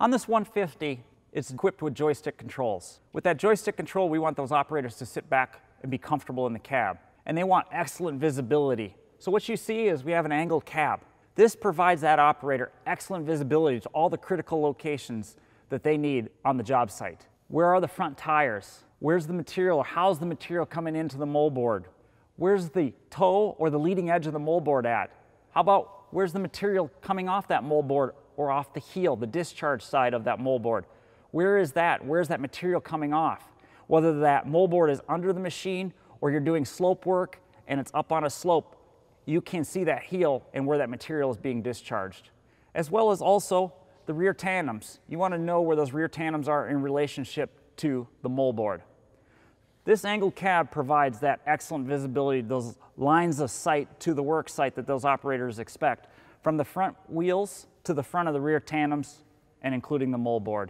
On this 150, it's equipped with joystick controls. With that joystick control, we want those operators to sit back and be comfortable in the cab. And they want excellent visibility. So what you see is we have an angled cab. This provides that operator excellent visibility to all the critical locations that they need on the job site. Where are the front tires? Where's the material? Or how's the material coming into the moldboard? Where's the toe or the leading edge of the moldboard at? How about where's the material coming off that moldboard or off the heel, the discharge side of that moldboard? Where is that? Where's that material coming off? Whether that moldboard is under the machine or you're doing slope work and it's up on a slope, you can see that heel and where that material is being discharged. As well as also the rear tandems. You want to know where those rear tandems are in relationship to the moldboard. This angled cab provides that excellent visibility, those lines of sight to the work site that those operators expect, from the front wheels to the front of the rear tandems and including the moldboard.